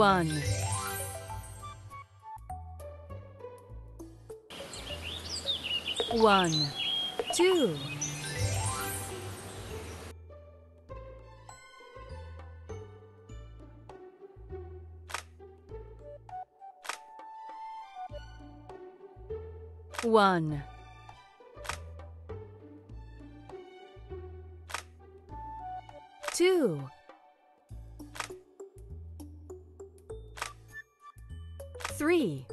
One. One, two. One. 3.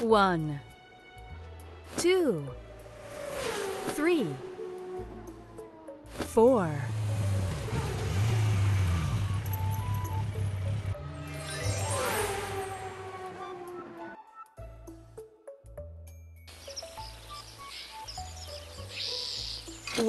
One, two, three, four.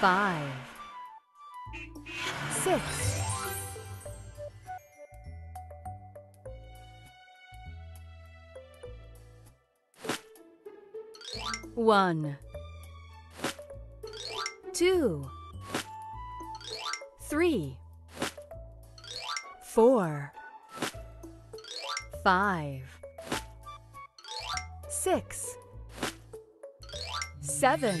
five, six. One, two, three, four, five, six, seven.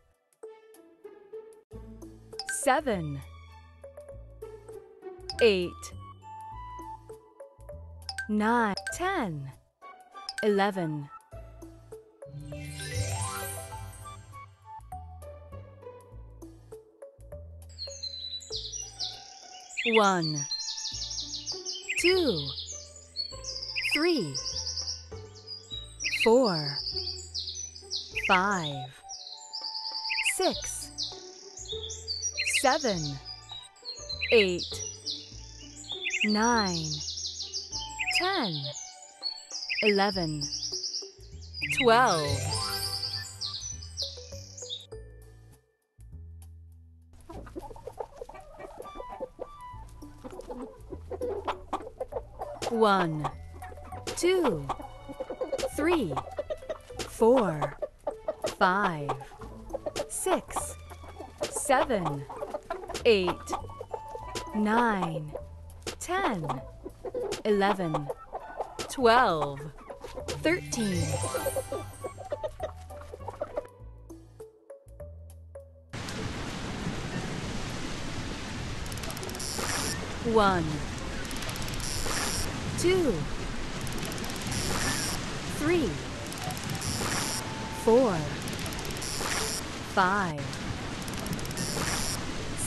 seven, eight, nine, ten, eleven. One, two, three, four, five, six, seven, eight, nine, ten, eleven, twelve. One, two, three, four, five, six, seven, eight, nine, ten, eleven, twelve, thirteen. One, two, three, four, five,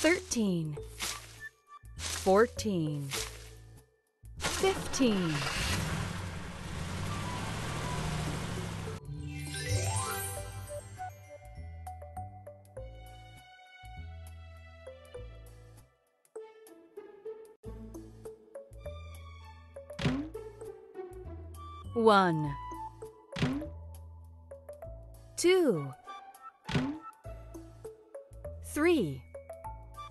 thirteen, fourteen, fifteen. One, two, three,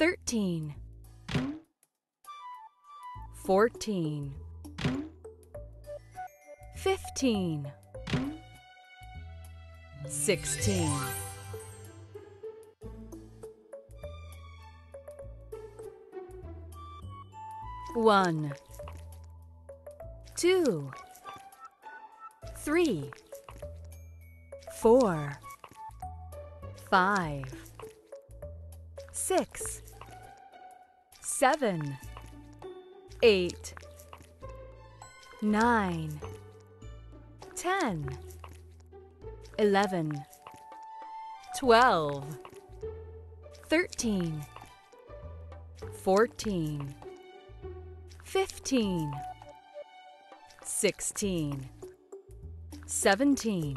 thirteen, fourteen, fifteen, sixteen. One, two, three, four, five, six, seven, eight, nine, ten, eleven, twelve, thirteen, fourteen, fifteen. 16 17